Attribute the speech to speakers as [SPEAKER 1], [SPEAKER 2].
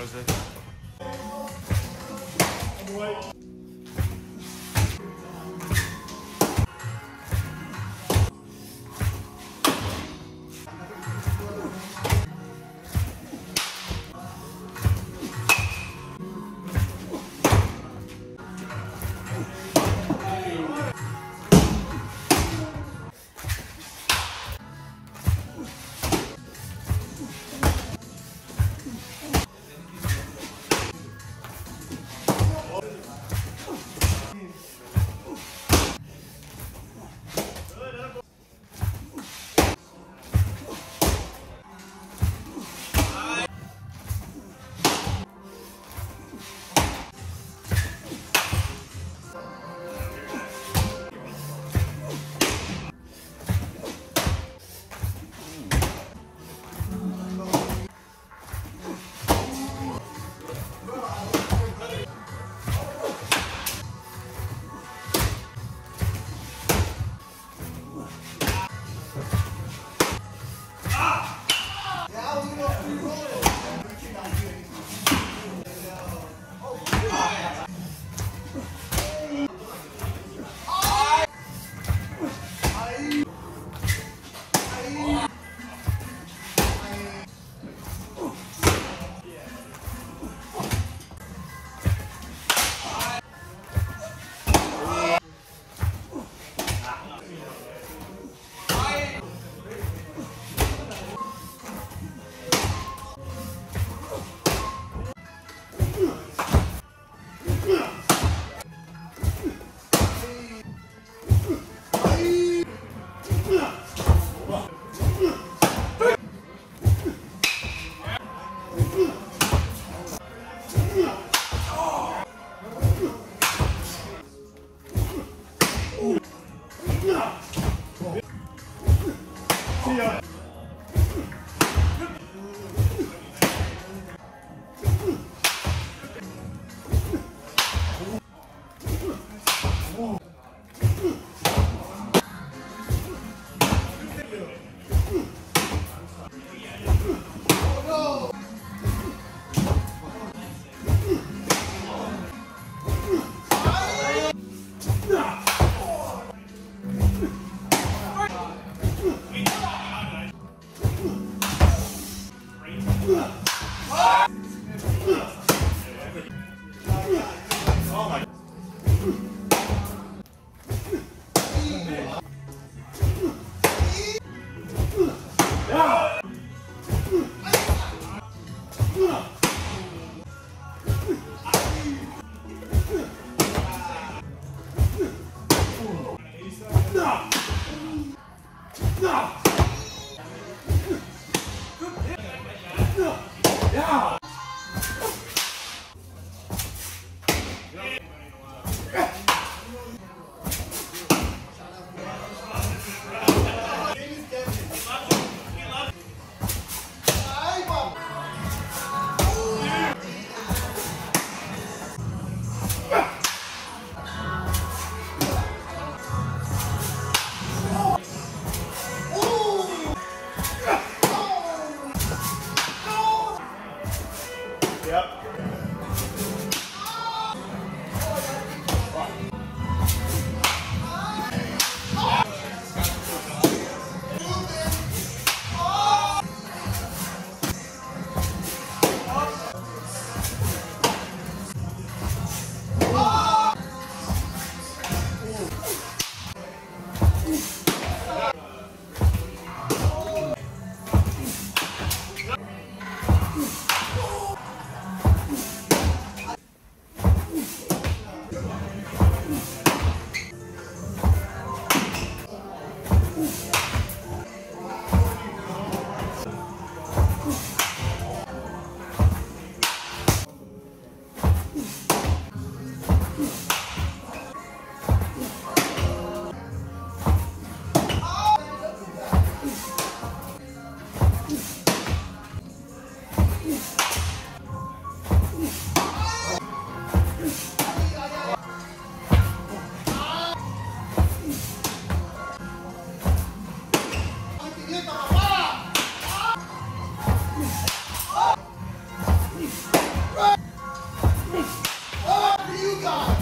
[SPEAKER 1] Rosa.
[SPEAKER 2] Yeah.
[SPEAKER 3] Yep. God.